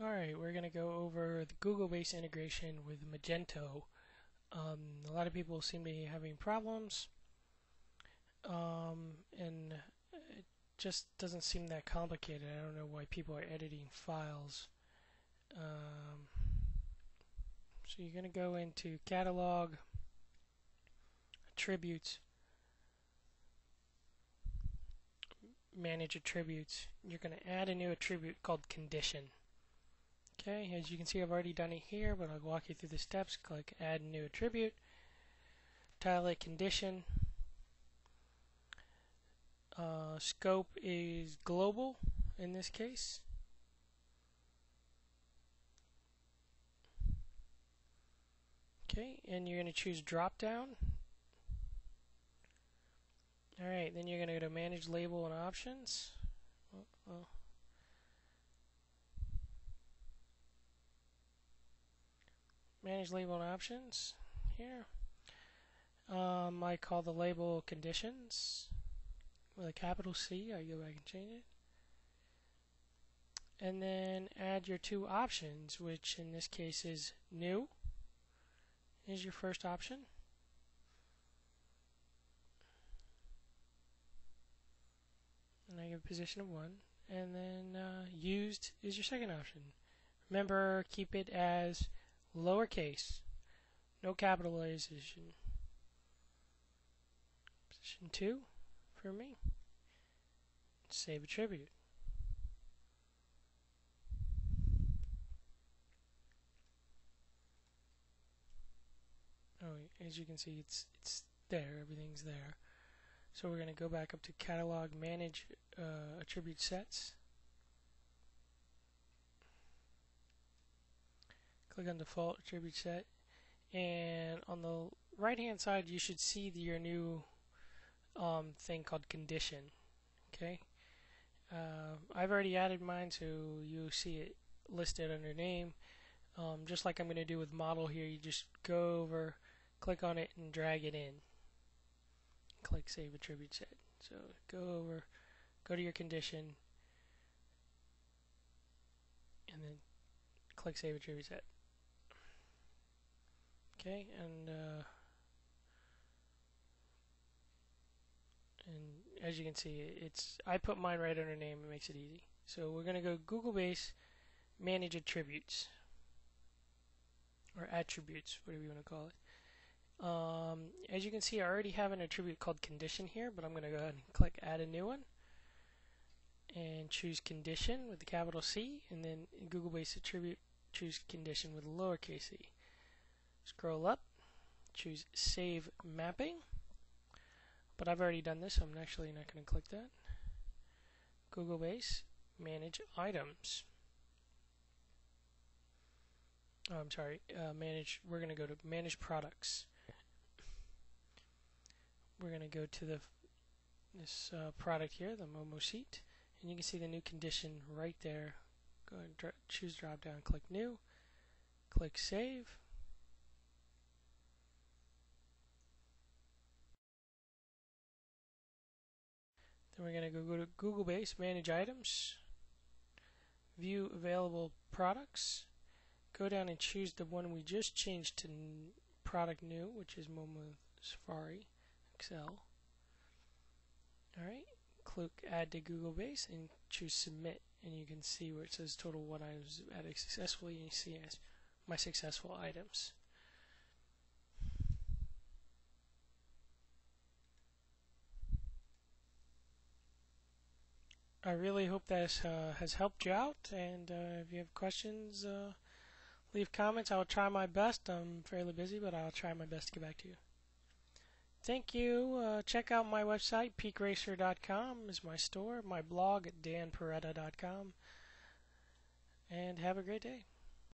Alright, we're going to go over the Google Base integration with Magento. Um, a lot of people seem to be having problems, um, and it just doesn't seem that complicated. I don't know why people are editing files. Um, so you're going to go into Catalog, Attributes, Manage Attributes. You're going to add a new attribute called Condition. Okay, as you can see I've already done it here, but I'll walk you through the steps. Click Add New Attribute, title it Condition. Uh, scope is global in this case. Okay, and you're going to choose drop down. Alright, then you're going to go to Manage Label and Options. Oh, oh. Manage label options here. Um, I call the label conditions with a capital C. I go back and change it. And then add your two options, which in this case is new is your first option. And I give a position of 1. And then uh, used is your second option. Remember, keep it as lowercase, no capitalization. Position 2 for me. Save attribute. Oh, as you can see, it's it's there. Everything's there. So we're going to go back up to Catalog, Manage uh, Attribute Sets. Click on default attribute set and on the right hand side you should see the, your new um, thing called condition okay? Uh, I've already added mine so you see it listed under name. Um, just like I'm going to do with model here you just go over click on it and drag it in. Click save attribute set. So go over go to your condition and then click save attribute set Okay, and uh, and as you can see, it's I put mine right under name. It makes it easy. So we're going to go Google Base, manage attributes or attributes, whatever you want to call it. Um, as you can see, I already have an attribute called condition here, but I'm going to go ahead and click add a new one and choose condition with the capital C, and then in Google Base attribute choose condition with lowercase c. Scroll up, choose Save Mapping. But I've already done this, so I'm actually not going to click that. Google Base, Manage Items. Oh, I'm sorry, uh, manage, we're going to go to Manage Products. We're going to go to the this uh, product here, the Momo seat, and you can see the new condition right there. Go and choose drop down, click New, click Save. Then we're going to go to Google Base, Manage Items, View Available Products, go down and choose the one we just changed to Product New, which is Momo Safari Excel. Alright, click Add to Google Base and choose Submit, and you can see where it says total what items added successfully, and you see my successful items. I really hope this uh, has helped you out. And uh, if you have questions, uh, leave comments. I'll try my best. I'm fairly busy, but I'll try my best to get back to you. Thank you. Uh, check out my website, peakracer.com is my store. My blog at danpereda.com. And have a great day.